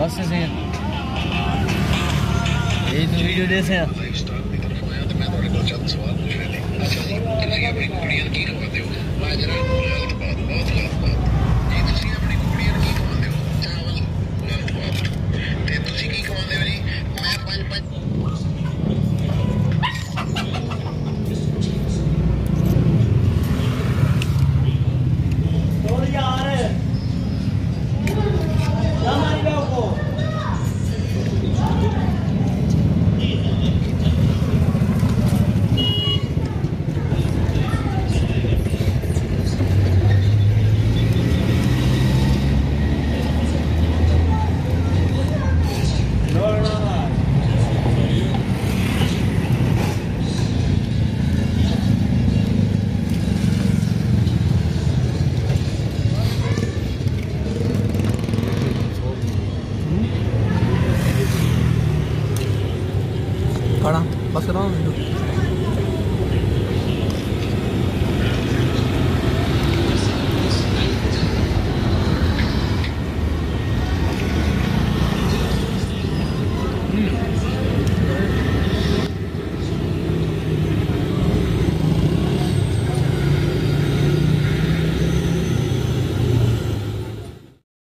बस से यही तो वीडियो देश है मैं थोड़े दो चंद सवाल पूछ रहे थे अच्छा जी तुम अपनी कुड़ियां की करवाते हो मैं जरा Barcelona.